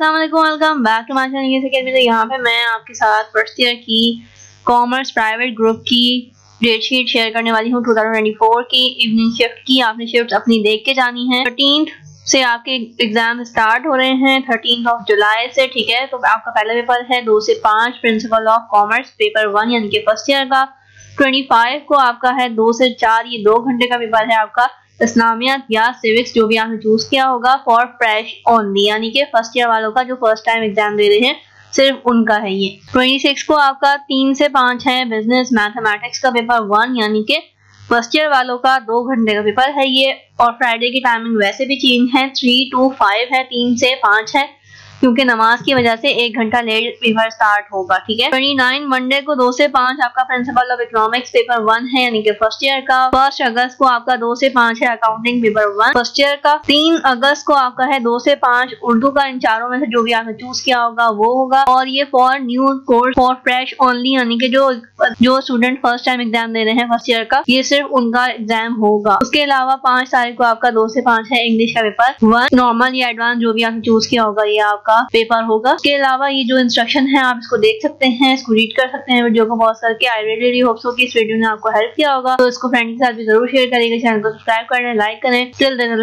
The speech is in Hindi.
Welcome back to my channel academy तो यहाँ पे मैं आपके साथ फ़र्स्ट ईयर की कॉमर्स प्राइवेट ग्रुप की डेट शीट शेयर करने वाली हूँ 2024 की इवनिंग शिफ्ट की। आपने शिफ्ट अपनी देख के जानी है। थर्टीन से आपके एग्ज़ाम स्टार्ट हो रहे हैं थर्टीन ऑफ़ जुलाई से, ठीक है? तो आपका पहला पेपर है दो से पाँच principle of commerce paper one यानी कि फ़र्स्ट ईयर का। ट्वेंटी फाइव को आपका है दो से चार, ये दो घंटे का पेपर है आपका। इस्लामियात या सिविक्स जो भी आपने चूज़ किया होगा फॉर फ्रेश ओनली यानी कि फ़र्स्ट ईयर वालों का जो फ़र्स्ट टाइम एग्ज़ाम दे रहे हैं, सिर्फ़ उनका है ये। 26 को आपका तीन से पाँच है बिज़नेस मैथमेटिक्स का पेपर वन यानी कि फ़र्स्ट ईयर वालों का दो घंटे का पेपर है ये, और फ्राइडे की टाइमिंग वैसे भी चेंज है थ्री टू फाइव है, तीन से पाँच है क्योंकि नमाज़ की वजह से एक घंटा लेट पेपर स्टार्ट होगा, ठीक है? ट्वेंटी नाइन मंडे को दो से पाँच आपका principle of economics paper one है, यानी कि फ़र्स्ट ईयर का। फ़र्स्ट अगस्त को आपका दो से पाँच है accounting paper one first year का तीन अगस्त को आपका है दो से पाँच उर्दू का, इन चारों में से जो भी आपने चूज़ किया होगा, वो होगा। और ये for new course for fresh only यानी कि जो जो स्टूडेंट फ़र्स्ट टाइम एग्ज़ाम दे रहे हैं फ़र्स्ट ईयर का, ये सिर्फ़ उनका एग्ज़ाम होगा। उसके अलावा पाँच तारीख को आपका दो से पाँच है इंग्लिश का पेपर वन नॉर्मल या एडवांस जो भी आपने चूज़ किया होगा, ये आपका आपका पेपर होगा। इसके अलावा ये जो इंस्ट्रक्शन है, आप इसको देख सकते हैं, इसको रीड कर सकते हैं वीडियो को बहुत करके। आई रियली होप्स हो कि इस वीडियो ने आपको हेल्प किया होगा। तो इसको फ्रेंड के साथ भी ज़रूर शेयर करेंगे चैनल को सब्सक्राइब करें लाइक करें। टिल देना